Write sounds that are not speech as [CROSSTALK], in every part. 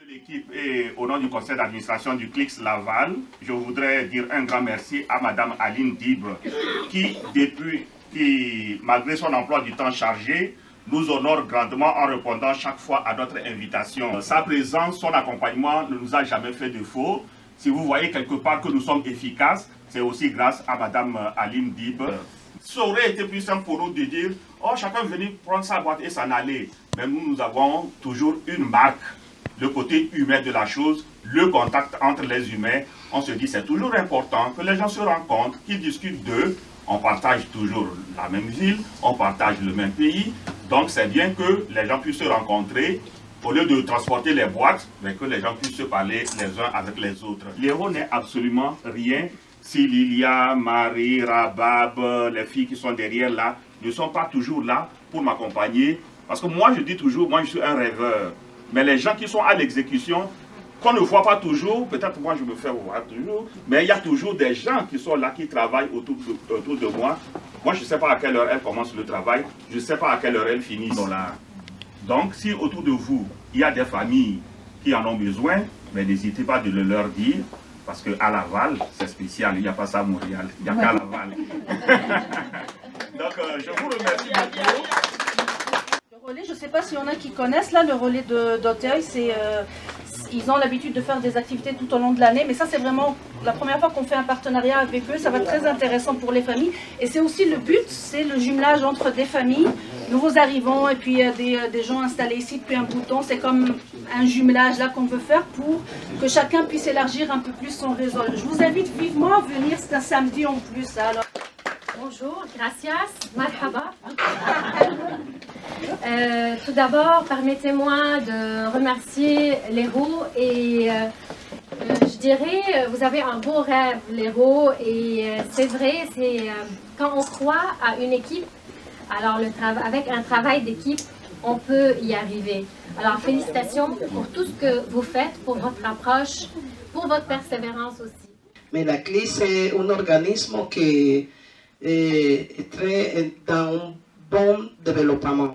de l'équipe et au nom du conseil d'administration du CLIX Laval, je voudrais dire un grand merci à Madame Aline Dib qui, depuis, qui, malgré son emploi du temps chargé, nous honore grandement en répondant chaque fois à notre invitation. Sa présence, son accompagnement ne nous a jamais fait défaut. Si vous voyez quelque part que nous sommes efficaces, c'est aussi grâce à Madame Aline Dib. Ça aurait été plus simple pour nous de dire, oh, chacun venir prendre sa boîte et s'en aller. Mais nous, nous avons toujours une marque, le côté humain de la chose, le contact entre les humains. On se dit, c'est toujours important que les gens se rencontrent, qu'ils discutent d'eux. On partage toujours la même ville, on partage le même pays. Donc, c'est bien que les gens puissent se rencontrer au lieu de transporter les boîtes, mais que les gens puissent se parler les uns avec les autres. L'héros n'est absolument rien si Lilia, Marie, Rabab, les filles qui sont derrière là, ne sont pas toujours là pour m'accompagner. Parce que moi, je dis toujours, moi, je suis un rêveur. Mais les gens qui sont à l'exécution, qu'on ne voit pas toujours, peut-être moi, je me fais voir toujours, mais il y a toujours des gens qui sont là, qui travaillent autour de, autour de moi. Moi, je ne sais pas à quelle heure elles commencent le travail, je ne sais pas à quelle heure elles finissent. Donc, si autour de vous, il y a des familles qui en ont besoin, mais n'hésitez pas de le leur dire. Parce qu'à Laval, c'est spécial, il n'y a pas ça à Montréal, il n'y a qu'à Laval. [LAUGHS] Donc, euh, je vous remercie beaucoup. Le relais, je ne sais pas s'il y en a qui connaissent, là, le relais d'Auteuil, c'est... Euh, ils ont l'habitude de faire des activités tout au long de l'année, mais ça c'est vraiment la première fois qu'on fait un partenariat avec eux, ça va être très intéressant pour les familles. Et c'est aussi le but, c'est le jumelage entre des familles, nouveaux arrivants et puis euh, des, des, gens installés ici depuis un bout de temps. C'est comme un jumelage là qu'on veut faire pour que chacun puisse élargir un peu plus son réseau. Je vous invite vivement à venir, c'est un samedi en plus. Alors. Bonjour, gracias, marhaba. Euh, tout d'abord, permettez-moi de remercier l'héros et euh, je dirais, vous avez un beau rêve, l'héros, et euh, c'est vrai, c'est quand on croit à une équipe, alors avec un travail d'équipe, on peut y arriver. Alors félicitations pour tout ce que vous faites, pour votre approche, pour votre persévérance aussi. Mais la CLI, c'est un organisme qui est très dans un bon développement.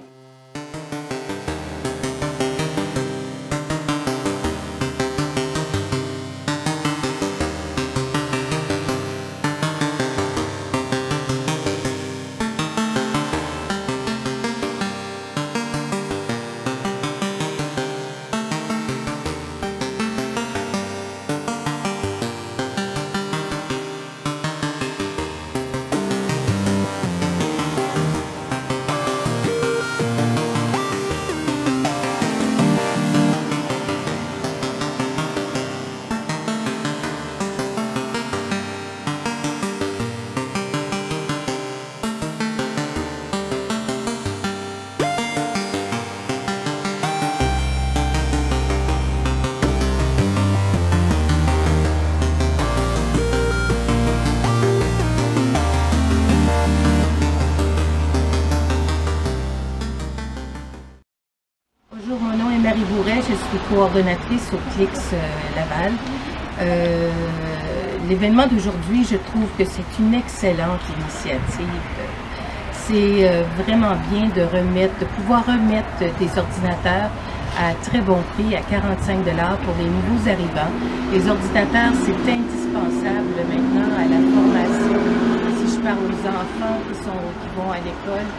Coordonnatrice au CLIX euh, Laval. Euh, l'événement d'aujourd'hui, je trouve que c'est une excellente initiative. C'est euh, vraiment bien de remettre, de pouvoir remettre des ordinateurs à très bon prix, à 45 pour les nouveaux arrivants. Les ordinateurs, c'est indispensable maintenant à la formation. Si je parle aux enfants qui, sont, qui vont à l'école,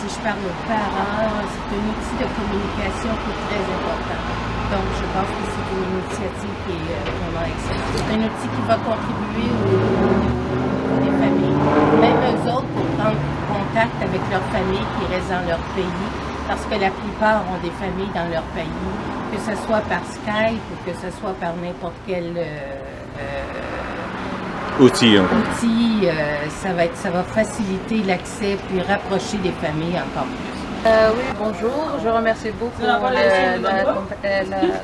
si je parle aux parents, c'est un outil de communication qui est très important. Donc, je pense que c'est une initiative qui est euh, vraiment excellente. C'est un outil qui va contribuer aux, des familles, même eux autres, pour prendre contact avec leurs familles qui restent dans leur pays, parce que la plupart ont des familles dans leur pays, que ce soit par Skype ou que ce soit par n'importe quel euh, euh, Outils. Outils, euh, ça, va être, ça va faciliter l'accès puis rapprocher les familles encore plus. Euh, oui, bonjour. Je remercie beaucoup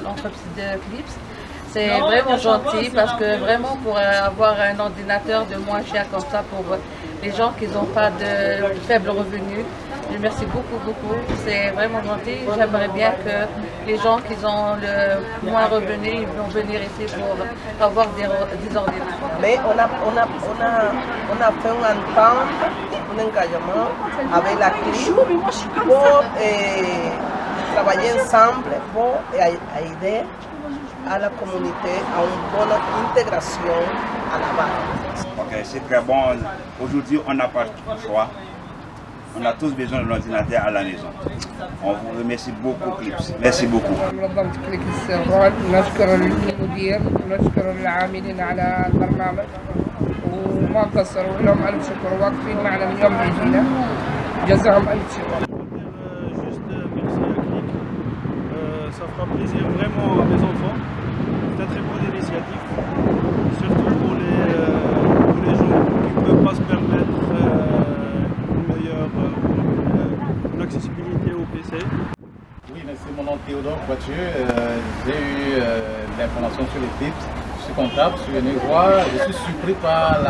l'entreprise de Clips. C'est vraiment gentil parce que vraiment pour avoir un ordinateur de moins cher comme ça pour les gens qui n'ont pas de faibles revenus, je remercie beaucoup, beaucoup. C'est vraiment gentil. J'aimerais bien que les gens qui ont le moins revenu vont venir ici pour avoir des, des ordinateurs. Mais on a, on, a, on, a, on a fait un entente, un engagement avec la CLI pour eh, travailler ensemble pour aider à la communauté à une bonne intégration à la Ok, c'est très bon. Aujourd'hui, on n'a pas le choix. On a tous besoin de l'ordinateur à la maison. On vous remercie beaucoup, Clips. Merci beaucoup. منظمة كليك السراد نشكر المدير ونشكر العاملين على البرنامج وما قصروا لهم ألف شكر واقفين معنا من يوم ما جينا جزاهم ألف شكر ça fera plaisir vraiment à mes enfants. C'est un très bonne initiative, surtout pour les, euh, pour les gens qui ne peuvent pas se permettre euh, une meilleure euh, une accessibilité au PC. Oui, c'est mon nom Théodore Poitieux. Euh, J'ai eu euh, l'information sur les tips. Suis comptable, je suis venu voir. Je suis surpris par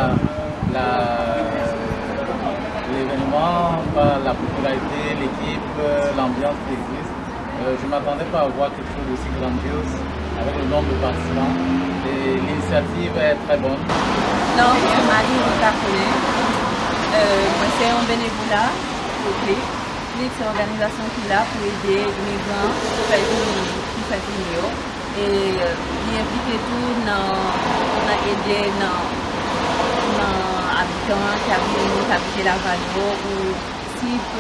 l'événement, par la popularité, l'équipe, l'ambiance qui existe. Euh, je ne m'attendais pas à voir quelque chose d'aussi grandiose avec le nombre de participants. L'initiative est très bonne. Non, je Marie Rotarcolé. Euh, moi, c'est un bénévolat pour CLIC. CLIC, c'est une organisation qui est là pour aider les migrants qui font e li implike tou nan ede nan abitan ki apite laval yo ou sip,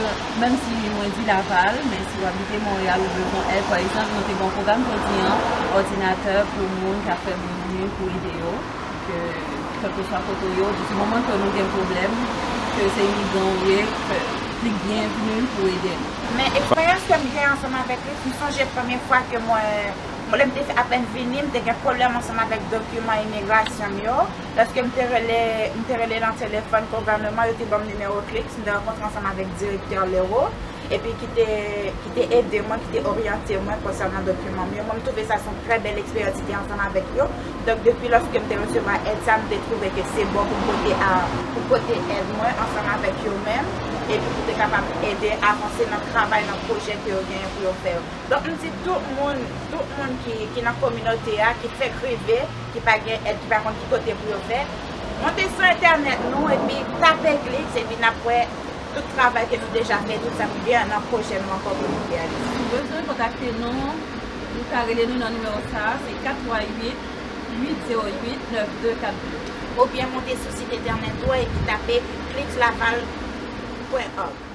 menm si mwen di laval, men si wapite Montreal ou Begon L, par exemple, nou te bon program kontinyan, ordinateur pou moun ka fe moun pou ide yo, ke kelpe chwa koto yo, di se moman kon nou gen problem, ke se yi don ye, plik bienvenu pou ide. Men eksperyans kem gen ansama vek, mwen sonje pwemye fwa ke mwen Mwen te fè apen vini, mwen te gen problem anseman vek dokumen imigrasyon yo. Lorske te rele lan telefon programleman, yo te bom numero klik, mwen te renkontre anseman vek direktor lero. E pi ki te ede mwen, ki te oryante mwen konsernan dokumen yo. Mwen touve sa son tre bel eksperyantite anseman vek yo. Donk depi lorske te reseva ed sa, mwen te trouve ke se bon pou kote ed mwen anseman vek yo men. e pou te kapab ede avanse nan travay nan proje ki yo gen pou yo fev. Don mwen se tout moun, tout moun ki, ki nan kominote a, ki fek rive, ki pa gen ed, ki pa kon ki kote pou yo fev, monte sou internet nou, e pi tape klik, se pi nan pou e tout travay ke nou deja fe, tout sa pou bien nan proje nou an kon pou nou realize. Bezou kontakte nou, nou karele nou nan numero sa, se 438-808-9242. Ou bien monte sou site internet ou e pi tape klik la val went up.